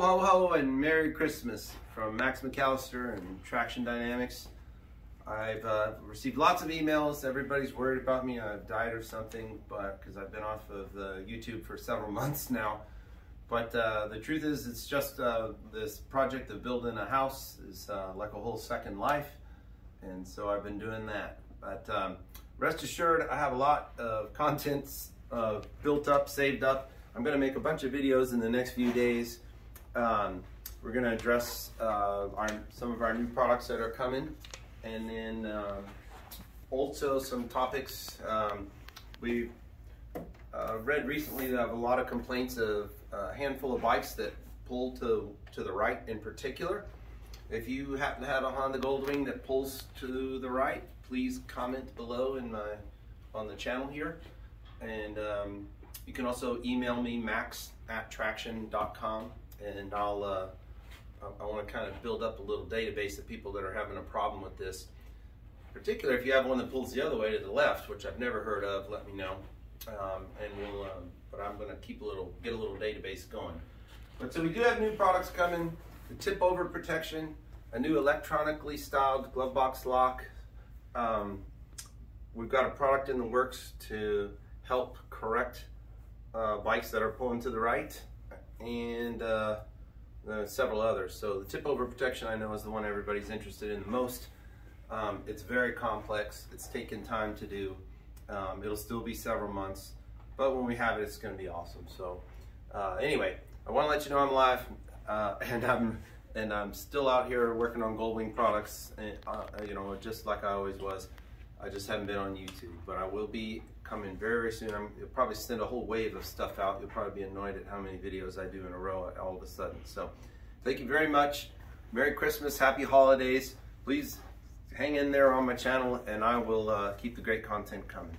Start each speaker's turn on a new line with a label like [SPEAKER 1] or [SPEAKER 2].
[SPEAKER 1] Ho, ho, and Merry Christmas from Max McAllister and Traxxion Dynamics. I've uh, received lots of emails. Everybody's worried about me. I've died or something, but because I've been off of uh, YouTube for several months now. But uh, the truth is, it's just uh, this project of building a house is uh, like a whole second life, and so I've been doing that. But um, rest assured, I have a lot of contents uh, built up, saved up. I'm going to make a bunch of videos in the next few days um, we're going to address uh, our, some of our new products that are coming and then um, also some topics. Um, we uh, read recently that have a lot of complaints of a handful of bikes that pull to, to the right in particular. If you happen to have a Honda Goldwing that pulls to the right, please comment below in my on the channel here. And um, you can also email me max at traxxion.com and I'll uh, I, want to kind of build up a little database of people that are having a problem with this. Particularly if you have one that pulls the other way to the left, which I've never heard of, let me know. Um, and we'll, um, but I'm going to keep a little, get a little database going. But so we do have new products coming: the tip over protection, a new electronically styled glove box lock. Um, we've got a product in the works to help correct uh, bikes that are pulling to the right and uh, several others. So the tip over protection I know is the one everybody's interested in the most. Um, it's very complex. It's taken time to do. Um, it'll still be several months, but when we have it, it's going to be awesome. So uh, anyway, I want to let you know I'm live, uh, and I'm and I'm still out here working on Goldwing products, and, uh, you know, just like I always was. I just haven't been on YouTube, but I will be coming very, soon. I'm, you'll probably send a whole wave of stuff out. You'll probably be annoyed at how many videos I do in a row all of a sudden. So thank you very much. Merry Christmas, Happy Holidays. Please hang in there on my channel and I will uh, keep the great content coming.